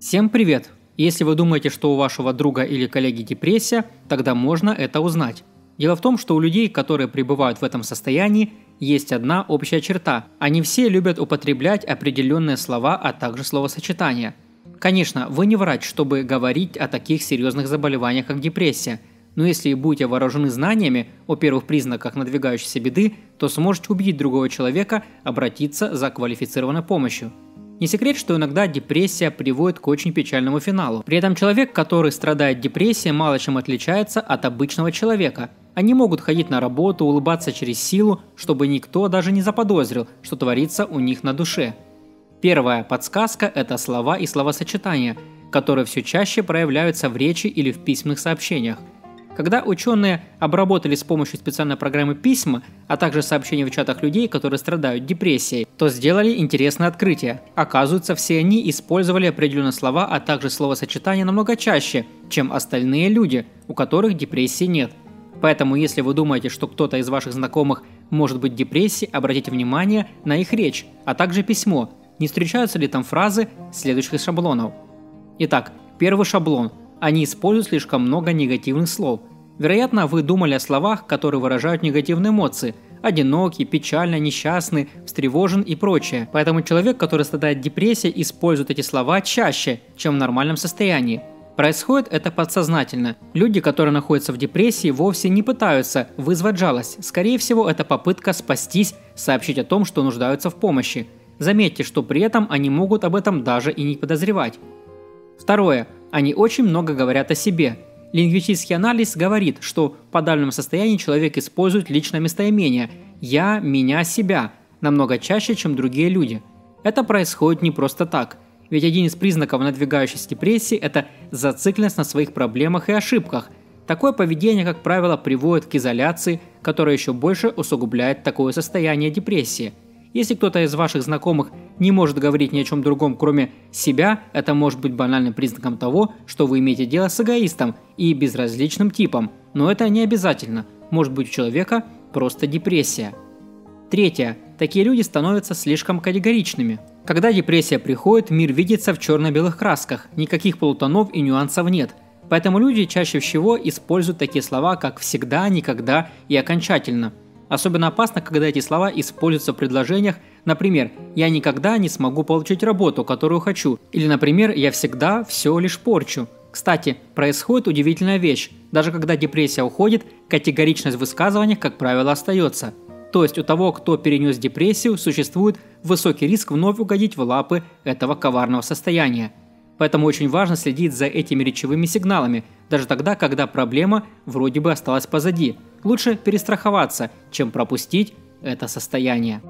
Всем привет! Если вы думаете, что у вашего друга или коллеги депрессия, тогда можно это узнать. Дело в том, что у людей, которые пребывают в этом состоянии, есть одна общая черта. Они все любят употреблять определенные слова, а также словосочетания. Конечно, вы не врач, чтобы говорить о таких серьезных заболеваниях, как депрессия. Но если будете вооружены знаниями о первых признаках надвигающейся беды, то сможете убедить другого человека обратиться за квалифицированной помощью. Не секрет, что иногда депрессия приводит к очень печальному финалу. При этом человек, который страдает депрессией, мало чем отличается от обычного человека. Они могут ходить на работу, улыбаться через силу, чтобы никто даже не заподозрил, что творится у них на душе. Первая подсказка – это слова и словосочетания, которые все чаще проявляются в речи или в письменных сообщениях – когда ученые обработали с помощью специальной программы письма, а также сообщения в чатах людей, которые страдают депрессией, то сделали интересное открытие. Оказывается, все они использовали определенные слова, а также словосочетания намного чаще, чем остальные люди, у которых депрессии нет. Поэтому, если вы думаете, что кто-то из ваших знакомых может быть в депрессии, обратите внимание на их речь, а также письмо. Не встречаются ли там фразы следующих шаблонов? Итак, первый шаблон – они используют слишком много негативных слов. Вероятно, вы думали о словах, которые выражают негативные эмоции – одинокий, печально, несчастный, встревожен и прочее. Поэтому человек, который страдает депрессией, использует эти слова чаще, чем в нормальном состоянии. Происходит это подсознательно. Люди, которые находятся в депрессии, вовсе не пытаются вызвать жалость. Скорее всего, это попытка спастись, сообщить о том, что нуждаются в помощи. Заметьте, что при этом они могут об этом даже и не подозревать. Второе. Они очень много говорят о себе. Лингвистический анализ говорит, что в подавленном состоянии человек использует личное местоимение «я», «меня», «себя» намного чаще, чем другие люди. Это происходит не просто так. Ведь один из признаков надвигающейся депрессии – это зацикленность на своих проблемах и ошибках. Такое поведение, как правило, приводит к изоляции, которая еще больше усугубляет такое состояние депрессии – если кто-то из ваших знакомых не может говорить ни о чем другом, кроме себя, это может быть банальным признаком того, что вы имеете дело с эгоистом и безразличным типом. Но это не обязательно. Может быть у человека просто депрессия. Третье. Такие люди становятся слишком категоричными. Когда депрессия приходит, мир видится в черно-белых красках, никаких полутонов и нюансов нет. Поэтому люди чаще всего используют такие слова, как «всегда», «никогда» и «окончательно». Особенно опасно, когда эти слова используются в предложениях, например, «я никогда не смогу получить работу, которую хочу», или, например, «я всегда все лишь порчу». Кстати, происходит удивительная вещь. Даже когда депрессия уходит, категоричность в высказываниях, как правило, остается. То есть у того, кто перенес депрессию, существует высокий риск вновь угодить в лапы этого коварного состояния. Поэтому очень важно следить за этими речевыми сигналами, даже тогда, когда проблема вроде бы осталась позади – Лучше перестраховаться, чем пропустить это состояние.